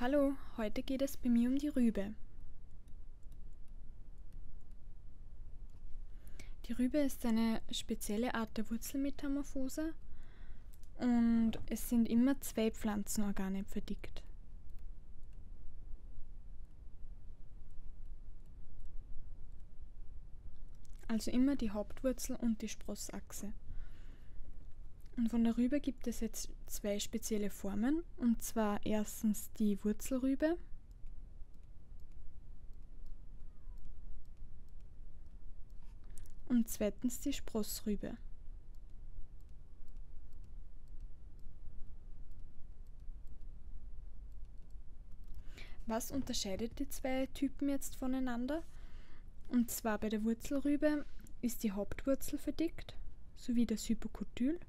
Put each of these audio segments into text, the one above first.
Hallo, heute geht es bei mir um die Rübe. Die Rübe ist eine spezielle Art der Wurzelmetamorphose und es sind immer zwei Pflanzenorgane verdickt. Also immer die Hauptwurzel und die Sprossachse. Und von der Rübe gibt es jetzt zwei spezielle Formen. Und zwar erstens die Wurzelrübe. Und zweitens die Sprossrübe. Was unterscheidet die zwei Typen jetzt voneinander? Und zwar bei der Wurzelrübe ist die Hauptwurzel verdickt, sowie das Hypokotyl.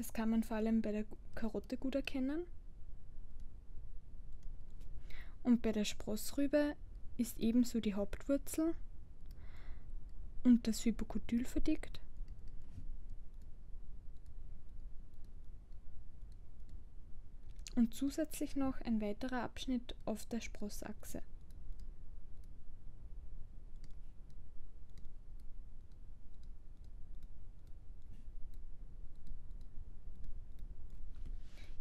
Das kann man vor allem bei der Karotte gut erkennen. Und bei der Sprossrübe ist ebenso die Hauptwurzel und das Hypokotyl verdickt. Und zusätzlich noch ein weiterer Abschnitt auf der Sprossachse.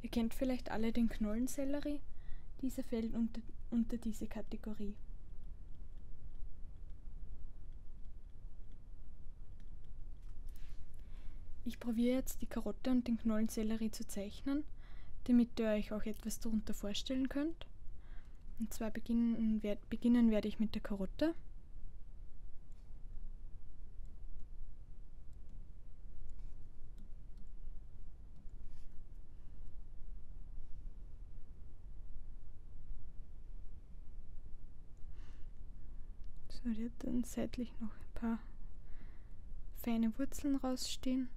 Ihr kennt vielleicht alle den Knollensellerie. Dieser fällt unter, unter diese Kategorie. Ich probiere jetzt die Karotte und den Knollensellerie zu zeichnen, damit ihr euch auch etwas darunter vorstellen könnt. Und zwar beginnen, beginnen werde ich mit der Karotte. So, die hat dann seitlich noch ein paar feine Wurzeln rausstehen.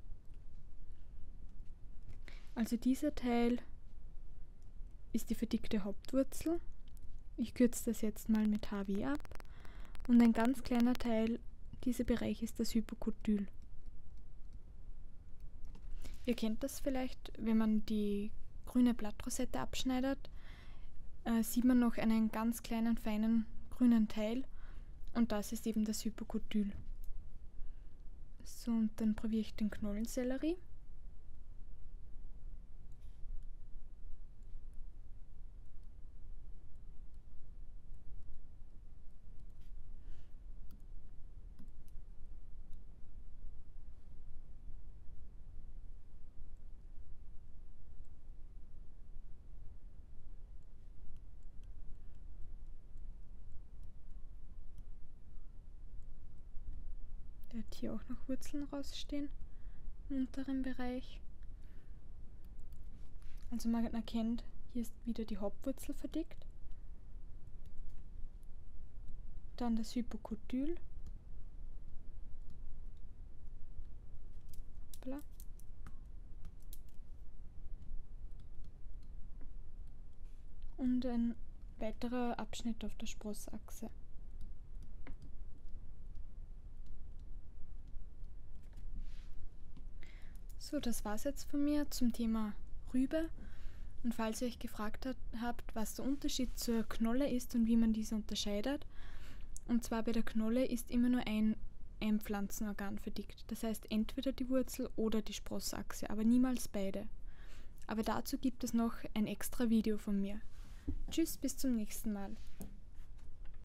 Also dieser Teil ist die verdickte Hauptwurzel. Ich kürze das jetzt mal mit HW ab. Und ein ganz kleiner Teil, dieser Bereich ist das Hypokotyl. Ihr kennt das vielleicht, wenn man die grüne Blattrosette abschneidet, äh, sieht man noch einen ganz kleinen feinen grünen Teil und das ist eben das Hypokotyl. So, und dann probiere ich den Knollensellerie. Hat hier auch noch Wurzeln rausstehen im unteren Bereich. Also man erkennt, hier ist wieder die Hauptwurzel verdickt. Dann das Hypokotyl. Hoppla. Und ein weiterer Abschnitt auf der Sprossachse. So, das war's jetzt von mir zum Thema Rübe. Und falls ihr euch gefragt hat, habt, was der Unterschied zur Knolle ist und wie man diese unterscheidet, und zwar bei der Knolle ist immer nur ein, ein Pflanzenorgan verdickt. Das heißt entweder die Wurzel oder die Sprossachse, aber niemals beide. Aber dazu gibt es noch ein extra Video von mir. Tschüss, bis zum nächsten Mal.